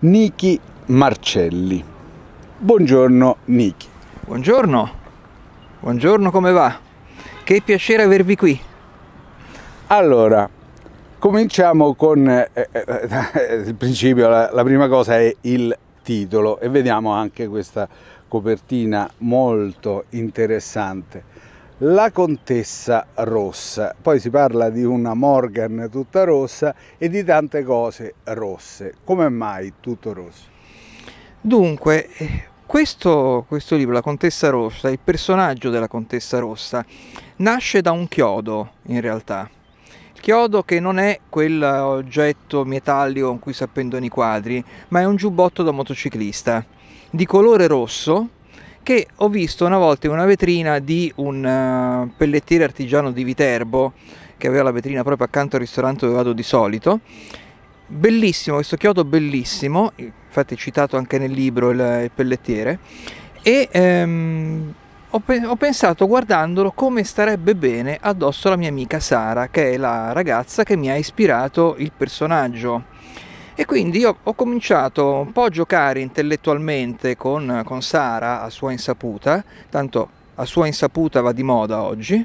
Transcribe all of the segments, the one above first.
Niki Marcelli. Buongiorno Niki. Buongiorno, buongiorno come va? Che piacere avervi qui. Allora, cominciamo con eh, eh, il principio, la, la prima cosa è il titolo e vediamo anche questa copertina molto interessante la contessa rossa, poi si parla di una Morgan tutta rossa e di tante cose rosse. Come mai tutto rosso? Dunque, questo, questo libro, La Contessa Rossa, il personaggio della Contessa Rossa, nasce da un chiodo in realtà. Il chiodo che non è quell'oggetto metallico con cui si appendono i quadri, ma è un giubbotto da motociclista di colore rosso che ho visto una volta in una vetrina di un uh, pellettiere artigiano di Viterbo che aveva la vetrina proprio accanto al ristorante dove vado di solito. Bellissimo questo chiodo bellissimo infatti è citato anche nel libro il, il pellettiere. E um, ho, pe- ho, pensato guardandolo come starebbe bene addosso alla mia amica Sara che è la ragazza che mi ha ispirato il personaggio e quindi io ho cominciato un po' a giocare intellettualmente con, con Sara a sua insaputa, tanto a sua insaputa va di moda oggi,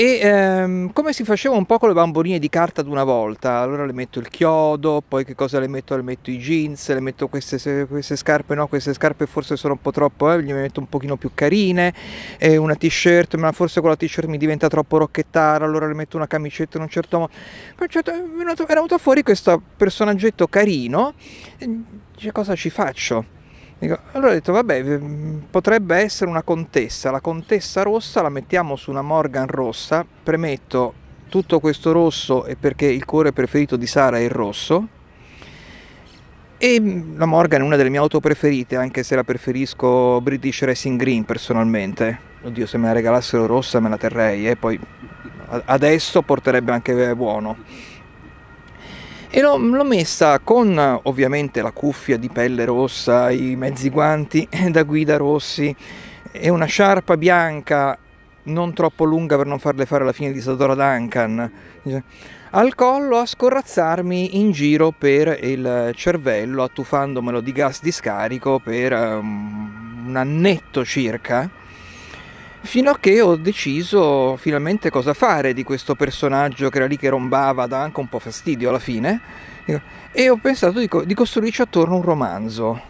e ehm, come si faceva un po' con le bamboline di carta ad una volta, allora le metto il chiodo, poi che cosa le metto? Le metto i jeans, le metto queste, queste scarpe, no, queste scarpe forse sono un po' troppo, eh, gli metto un pochino più carine, e una t-shirt, ma forse con la t-shirt mi diventa troppo rocchettara, allora le metto una camicetta in un certo modo. Certo, era venuto fuori questo personaggetto carino, dice cosa ci faccio? Allora ho detto, vabbè, potrebbe essere una contessa, la contessa rossa la mettiamo su una Morgan rossa, premetto tutto questo rosso è perché il cuore preferito di Sara è il rosso, e mm, la Morgan è una delle mie auto preferite, anche se la preferisco British Racing Green personalmente. Oddio, se me la regalassero rossa me la terrei, e eh? poi adesso porterebbe anche buono e l'ho, l'ho, messa con ovviamente la cuffia di pelle rossa, i mezzi guanti da guida rossi e una sciarpa bianca non troppo lunga per non farle fare la fine di Sadora Duncan. Al collo a scorrazzarmi in giro per il cervello attuffandomelo di gas di scarico per um, un annetto circa fino a che ho deciso finalmente cosa fare di questo personaggio che era lì che rombava, dà anche un po' fastidio alla fine, e ho pensato di, di costruirci attorno un romanzo.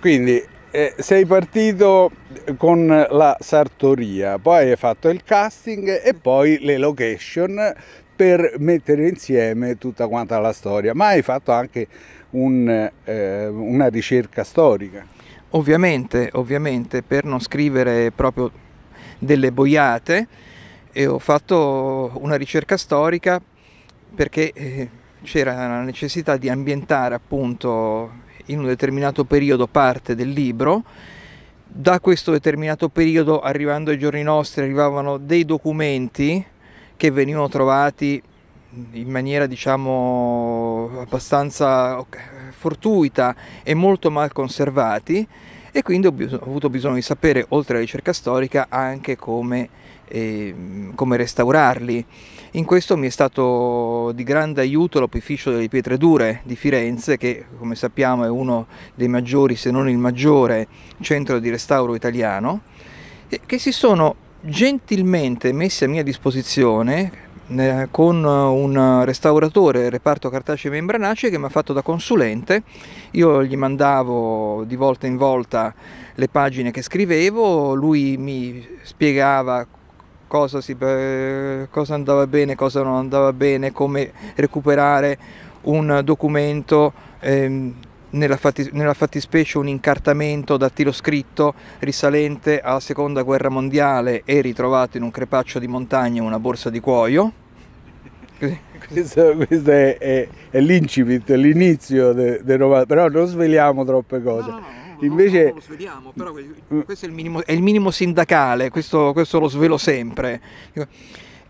Quindi eh, sei partito con la sartoria, poi hai fatto il casting e poi le location per mettere insieme tutta quanta la storia, ma hai fatto anche un, eh, una ricerca storica. Ovviamente, ovviamente per non scrivere proprio delle boiate e ho fatto una ricerca storica perché eh, c'era la necessità di ambientare appunto in un determinato periodo parte del libro. Da questo determinato periodo, arrivando ai giorni nostri, arrivavano dei documenti che venivano trovati in maniera diciamo abbastanza fortuita e molto mal conservati e quindi ho, ho avuto bisogno di sapere oltre alla ricerca storica anche come, eh, come restaurarli. In questo mi è stato di grande aiuto l'opificio delle pietre dure di Firenze che come sappiamo è uno dei maggiori se non il maggiore centro di restauro italiano che si sono gentilmente messi a mia disposizione con un restauratore reparto cartacei membranacei che mi ha fatto da consulente. Io gli mandavo di volta in volta le pagine che scrivevo, lui mi spiegava cosa, si, cosa andava bene, cosa non andava bene, come recuperare un documento. Ehm, nella, fattis- nella, fattispecie un incartamento dattiloscritto risalente alla seconda guerra mondiale e ritrovato in un crepaccio di montagna una borsa di cuoio. questo, questo è, è, è, l'incipit, l'inizio del de romanzo, però non sveliamo troppe cose. No, no, no. Invece, lo sveliamo, però questo è il minimo, è il minimo sindacale, questo, questo, lo svelo sempre. E,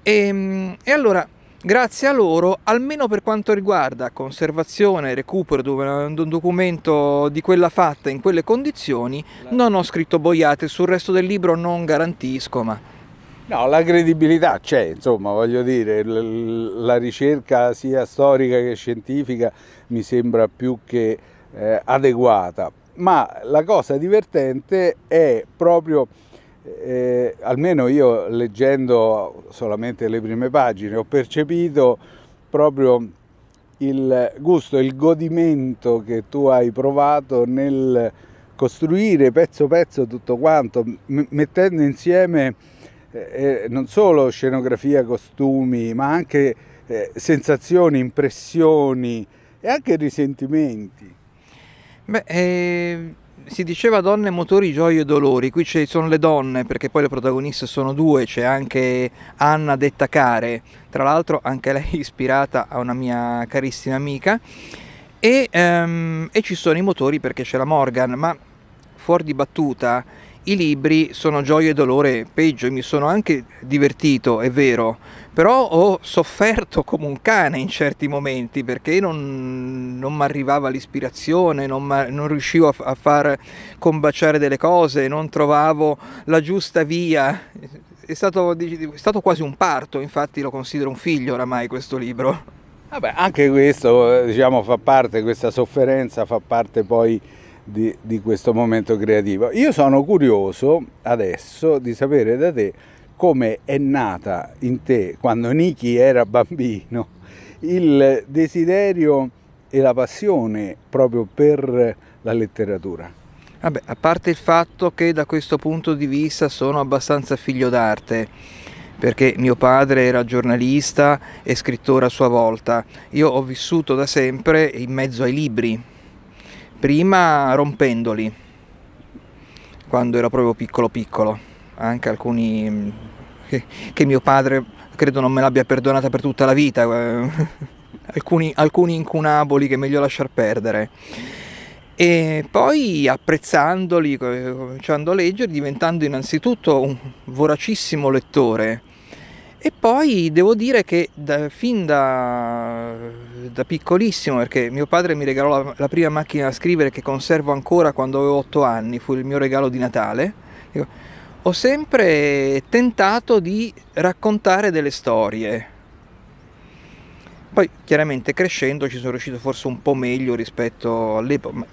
ehm, e allora Grazie a loro, almeno per quanto riguarda conservazione e recupero di un documento di quella fatta in quelle condizioni, non ho scritto boiate, sul resto del libro non garantisco, ma No, la credibilità c'è, insomma, voglio dire, la ricerca sia storica che scientifica mi sembra più che eh, adeguata, ma la cosa divertente è proprio, eh, almeno io leggendo solamente le prime pagine, ho percepito proprio il gusto, il godimento che tu hai provato nel costruire pezzo pezzo tutto quanto, mettendo insieme eh, eh, non solo scenografia, costumi, ma anche eh, sensazioni, impressioni e anche risentimenti. Beh, eh, si diceva donne, motori, gioie e dolori, qui ci sono le donne perché poi le protagoniste sono due, c'è anche Anna detta Care, tra l'altro anche lei ispirata a una mia carissima amica, e, um, e ci sono i motori perché c'è la Morgan, ma fuori di battuta i libri sono gioia e dolore, peggio, mi sono anche divertito, è vero, però ho sofferto come un cane in certi momenti perché non, non mi arrivava l'ispirazione, non, non riuscivo a, a, far combaciare delle cose, non trovavo la giusta via. È stato, è stato quasi un parto, infatti lo considero un figlio oramai questo libro. Vabbè, anche questo diciamo, fa parte, questa sofferenza fa parte poi di, di questo momento creativo. Io sono curioso adesso di sapere da te come è nata in te, quando Niki era bambino, il desiderio e la passione proprio per la letteratura. Vabbè, a parte il fatto che da questo punto di vista sono abbastanza figlio d'arte, perché mio padre era giornalista e scrittore a sua volta. Io ho vissuto da sempre in mezzo ai libri, prima rompendoli quando ero proprio piccolo piccolo. Anche alcuni mm, che, mio padre credo non me l'abbia perdonata per tutta la vita eh, alcuni, alcuni incunaboli che è meglio lasciar perdere. E poi apprezzandoli, cominciando a leggere, diventando innanzitutto un voracissimo lettore. E poi devo dire che da, fin da, da, piccolissimo, perché mio padre mi regalò la, la, prima macchina da scrivere che conservo ancora quando avevo 8 anni, fu il mio regalo di Natale, ho sempre tentato di raccontare delle storie. Poi chiaramente crescendo ci sono riuscito forse un po' meglio rispetto all'epoca,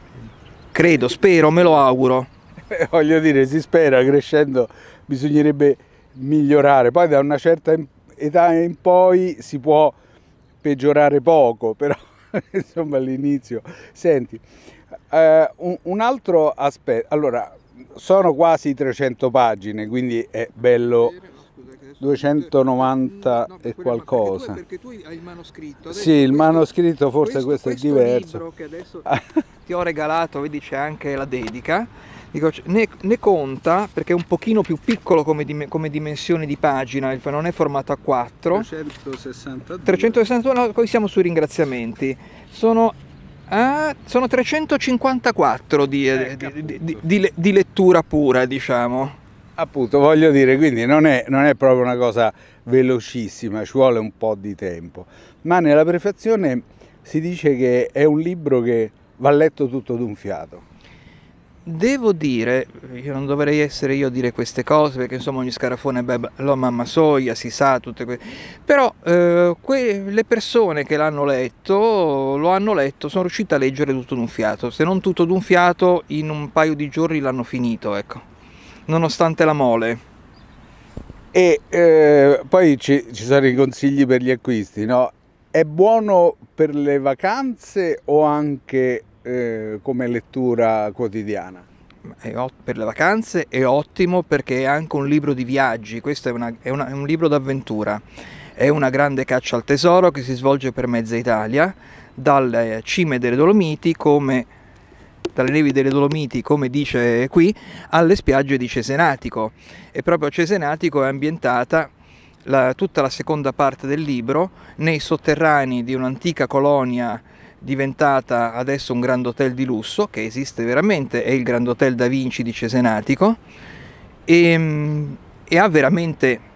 credo, spero, me lo auguro. Eh, voglio dire, si spera, crescendo bisognerebbe migliorare. Poi da una certa età in poi si può peggiorare poco, però insomma all'inizio. Senti, eh, un, un, altro aspetto, allora sono quasi 300 pagine, quindi è bello 290 no, e qualcosa. Perché tu, perché tu hai il manoscritto. Adesso sì, il manoscritto forse questo, questo, questo è diverso. Libro che adesso ti ho regalato, vedi c'è anche la dedica Dico, ne, ne, conta perché è un pochino più piccolo come, dim, come dimensione di pagina, non è formato a 4. 362. 362, no, poi siamo sui ringraziamenti. Sono, ah, sono 354 di, eh, di, di, di, lettura pura, diciamo. Appunto, voglio dire, quindi non è, non è proprio una cosa velocissima, ci vuole un po' di tempo. Ma nella prefazione si dice che è un libro che va letto tutto d'un fiato. Devo dire, io non dovrei essere io a dire queste cose perché insomma ogni scarafone beh, lo mamma soia, si sa, tutte queste... però eh, que... le persone che l'hanno letto, lo hanno letto, sono riuscite a leggere tutto d'un fiato, se non tutto d'un fiato in un paio di giorni l'hanno finito, ecco, nonostante la mole. E eh, poi ci, ci sono i consigli per gli acquisti, no? È buono per le vacanze o anche eh, come lettura quotidiana? per le vacanze è ottimo perché è anche un libro di viaggi, questo è, una, è, una, è un libro d'avventura, è una grande caccia al tesoro che si svolge per mezza Italia, dalle cime delle Dolomiti come dalle nevi delle Dolomiti, come dice qui, alle spiagge di Cesenatico. E proprio a Cesenatico è ambientata la, tutta la seconda parte del libro nei sotterranei di un'antica colonia diventata adesso un Grand Hotel di lusso, che esiste veramente, è il Grand Hotel da Vinci di Cesenatico, e, ehm, e ha veramente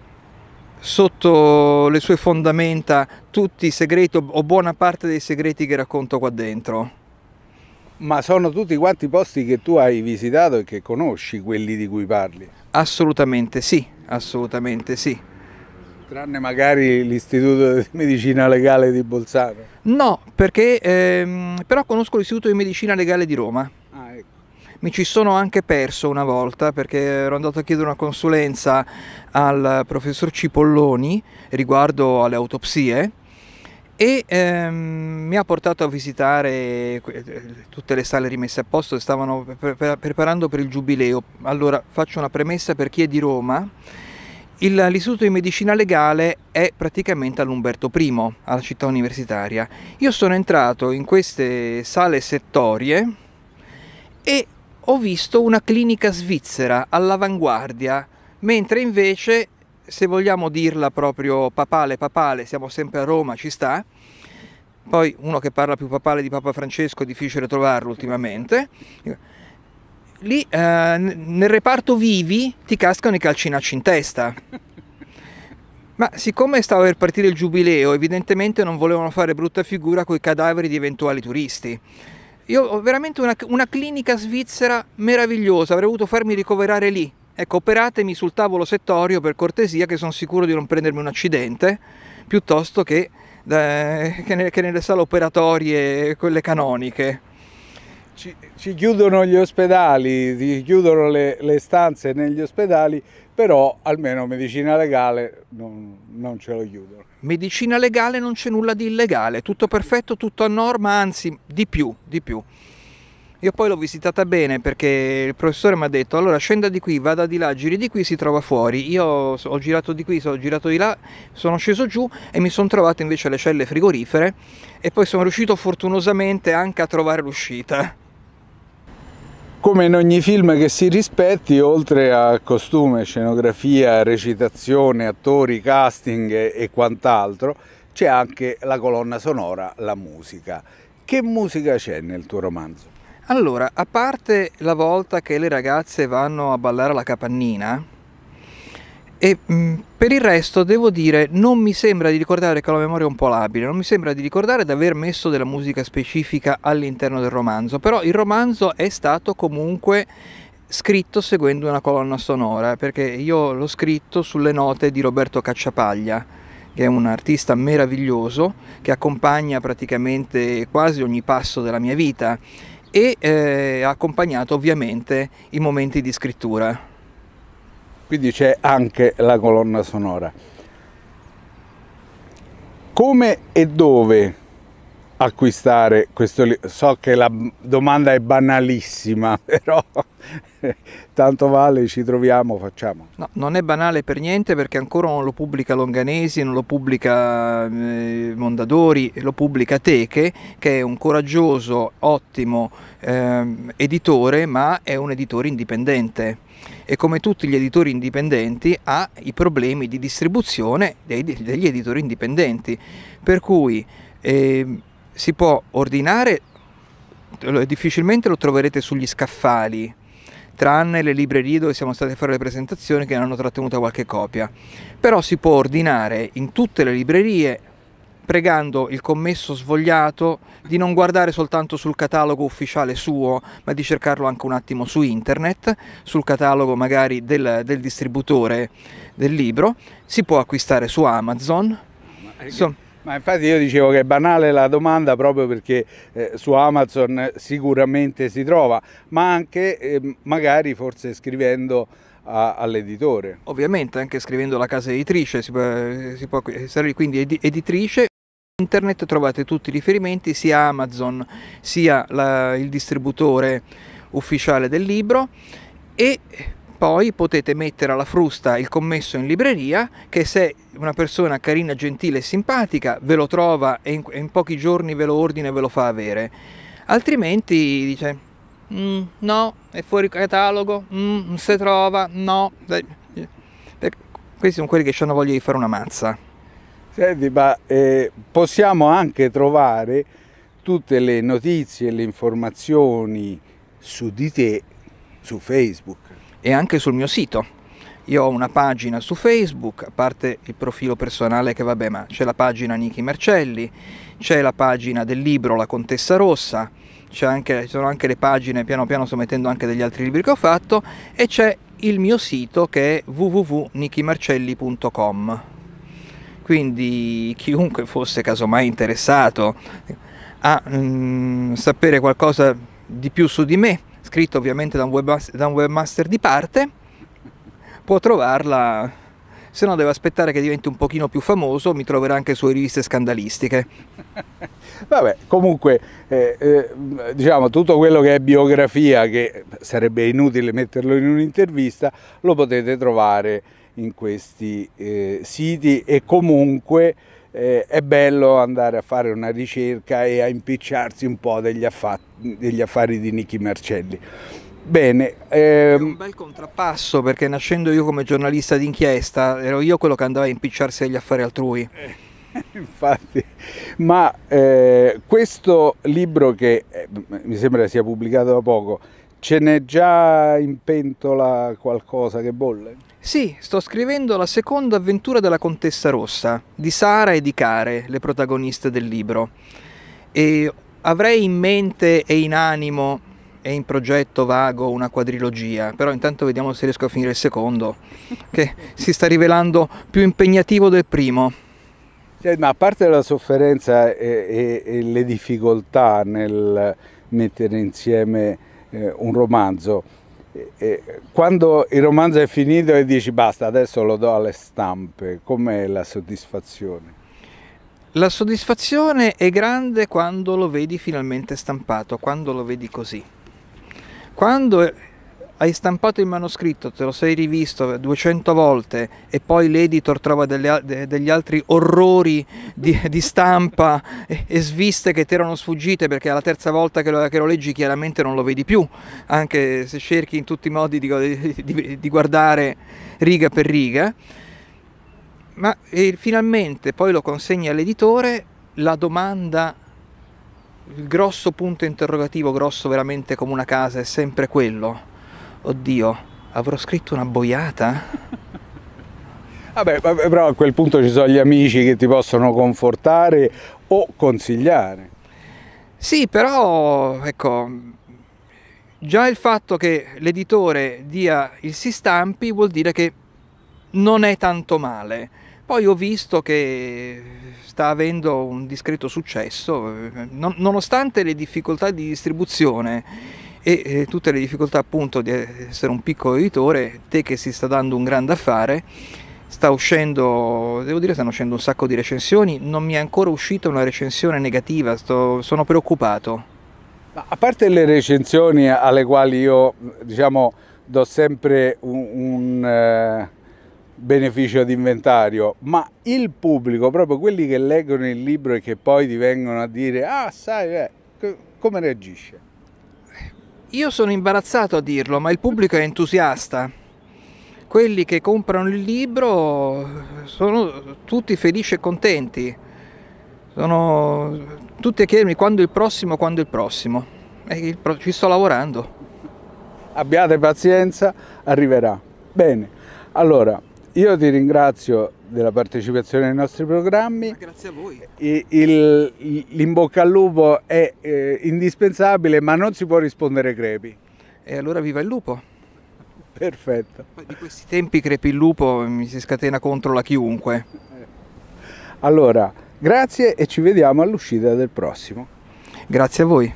sotto le sue fondamenta tutti i segreti o buona parte dei segreti che racconto qua dentro. Ma sono tutti quanti posti che tu hai visitato e che conosci, quelli di cui parli? Assolutamente sì, assolutamente sì. Tranne magari l'Istituto di Medicina Legale di Bolzano? No, perché ehm, però conosco l'Istituto di Medicina Legale di Roma. Ah, ecco. Mi ci sono anche perso una volta perché ero andato a chiedere una consulenza al professor Cipolloni riguardo alle autopsie e ehm, mi ha portato a visitare tutte le sale rimesse a posto che stavano pre- preparando per il giubileo. Allora faccio una premessa per chi è di Roma. L'istituto di medicina legale è praticamente all'Umberto I, alla città universitaria. Io sono entrato in queste sale settorie e ho visto una clinica svizzera all'avanguardia, mentre invece se vogliamo dirla proprio papale papale, siamo sempre a Roma, ci sta. Poi uno che parla più papale di Papa Francesco è difficile trovarlo ultimamente. Lì eh, nel reparto vivi ti cascano i calcinacci in testa. Ma siccome stava per partire il giubileo, evidentemente non volevano fare brutta figura con i cadaveri di eventuali turisti. Io ho veramente una, una clinica svizzera meravigliosa, avrei voluto farmi ricoverare lì, Ecco, operatemi sul tavolo settorio per cortesia, che sono sicuro di non prendermi un accidente, piuttosto che, eh, che, nelle, che nelle sale operatorie, quelle canoniche. Ci, ci, chiudono gli ospedali, ci chiudono le, le, stanze negli ospedali, però almeno medicina legale non, non, ce lo chiudono. Medicina legale non c'è nulla di illegale, tutto perfetto, tutto a norma, anzi di più, di più. Io poi l'ho visitata bene perché il professore mi ha detto allora scenda di qui, vada di là, giri di qui, si trova fuori. Io ho girato di qui, ho girato di là, sono sceso giù e mi sono trovato invece le celle frigorifere e poi sono riuscito fortunosamente anche a trovare l'uscita. Come in ogni film che si rispetti, oltre a costume, scenografia, recitazione, attori, casting e quant'altro, c'è anche la colonna sonora, la musica. Che musica c'è nel tuo romanzo? Allora, a parte la volta che le ragazze vanno a ballare alla capannina, e mh, mm, per il resto devo dire, non mi sembra di ricordare che la memoria un po' labile, non mi sembra di ricordare di aver messo della musica specifica all'interno del romanzo, però il romanzo è stato comunque scritto seguendo una colonna sonora, perché io l'ho scritto sulle note di Roberto Cacciapaglia, che è un artista meraviglioso che accompagna praticamente quasi ogni passo della mia vita e eh, ha accompagnato ovviamente i momenti di scrittura. Quindi c'è anche la colonna sonora. Come e dove acquistare questo libro? So che la domanda è banalissima, però tanto vale, ci troviamo, facciamo. No, non è banale per niente perché ancora non lo pubblica Longanesi, non lo pubblica eh, Mondadori, lo pubblica Teche, che è un coraggioso, ottimo eh, editore, ma è un editore indipendente e come tutti gli editori indipendenti ha i problemi di distribuzione dei, degli editori indipendenti, per cui eh, si può ordinare, difficilmente lo troverete sugli scaffali, tranne le librerie dove siamo stati a fare le presentazioni che ne hanno trattenuta qualche copia. Però si può ordinare in tutte le librerie pregando il commesso svogliato di non guardare soltanto sul catalogo ufficiale suo, ma di cercarlo anche un attimo su internet, sul catalogo magari del, del distributore del libro. Si può acquistare su Amazon. So, ma infatti io dicevo che è banale la domanda proprio perché eh, su Amazon sicuramente si trova, ma anche eh, magari forse scrivendo all'editore. Ovviamente anche scrivendo la casa editrice, si può, si può quindi editrice. Internet trovate tutti i riferimenti sia Amazon sia la, il distributore ufficiale del libro e poi potete mettere alla frusta il commesso in libreria che se una persona carina, gentile e simpatica ve lo trova e in, in pochi giorni ve lo ordina e ve lo fa avere. Altrimenti dice mm, no, è fuori catalogo, mm, non si trova, no. Questi sono quelli che hanno voglia di fare una mazza. Senti, ma eh, possiamo anche trovare tutte le notizie e le informazioni su di te su Facebook e anche sul mio sito Io ho una pagina su Facebook, a parte il profilo personale che vabbè, ma c'è la pagina Niki Mercelli, c'è la pagina del libro La Contessa Rossa, ci sono anche le pagine, piano piano sto mettendo anche degli altri libri che ho fatto e c'è il mio sito che è www.nikimarcelli.com. Quindi chiunque fosse casomai interessato a mm, sapere qualcosa di più su di me, scritto ovviamente da un, webmaster, da un webmaster di parte, può trovarla se no deve aspettare che diventi un pochino più famoso, mi troverà anche su riviste scandalistiche. Vabbè, comunque, eh, eh, diciamo, tutto quello che è biografia, che sarebbe inutile metterlo in un'intervista, lo potete trovare in questi eh, siti e comunque eh, è bello andare a fare una ricerca e a impicciarsi un po' degli, affa- degli affari di Nichi Marcelli. Bene. Ehm... Un bel contrappasso perché nascendo io come giornalista d'inchiesta ero io quello che andava a impicciarsi agli affari altrui. Eh, infatti, ma eh, questo libro che eh, mi sembra sia pubblicato da poco, ce n'è già in pentola qualcosa che bolle? Sì, sto scrivendo la seconda avventura della Contessa Rossa, di Sara e di Care, le protagoniste del libro. E avrei in mente e in animo è in progetto vago una quadrilogia, però intanto vediamo se riesco a finire il secondo, che si sta rivelando più impegnativo del primo. ma a parte la sofferenza e, e, e, le difficoltà nel mettere insieme eh, un romanzo, quando il romanzo è finito e dici basta, adesso lo do alle stampe, com'è la soddisfazione? La soddisfazione è grande quando lo vedi finalmente stampato, quando lo vedi così. Quando hai stampato il manoscritto, te lo sei rivisto 200 volte e poi l'editor trova delle, degli altri orrori di, di stampa e, e, sviste che ti erano sfuggite perché alla terza volta che lo, che lo, leggi chiaramente non lo vedi più, anche se cerchi in tutti i modi di, di, di guardare riga per riga, ma finalmente poi lo consegni all'editore, la domanda il grosso punto interrogativo, grosso veramente come una casa, è sempre quello. Oddio, avrò scritto una boiata? Vabbè, però a quel punto ci sono gli amici che ti possono confortare o consigliare. Sì, però ecco, già il fatto che l'editore dia il si stampi vuol dire che non è tanto male. Poi ho visto che sta avendo un discreto successo, nonostante le difficoltà di distribuzione e tutte le difficoltà appunto di essere un piccolo editore, te che si sta dando un grande affare, sta uscendo, devo dire stanno uscendo un sacco di recensioni, non mi è ancora uscita una recensione negativa, sto, sono preoccupato. A parte le recensioni alle quali io diciamo do sempre un, un eh beneficio di inventario, ma il pubblico, proprio quelli che leggono il libro e che poi ti vengono a dire ah sai, eh, come reagisce? Io sono imbarazzato a dirlo, ma il pubblico è entusiasta. Quelli che comprano il libro sono tutti felici e contenti. Sono tutti a chiedermi quando il prossimo, quando il prossimo. E ci sto lavorando. Abbiate pazienza, arriverà. Bene, allora io ti ringrazio della partecipazione ai nostri programmi. grazie a voi. Il, l'in bocca al lupo è eh, indispensabile, ma non si può rispondere crepi. E allora viva il lupo. Perfetto. Poi di questi tempi crepi il lupo mi si scatena contro la chiunque. Allora, grazie e ci vediamo all'uscita del prossimo. Grazie a voi.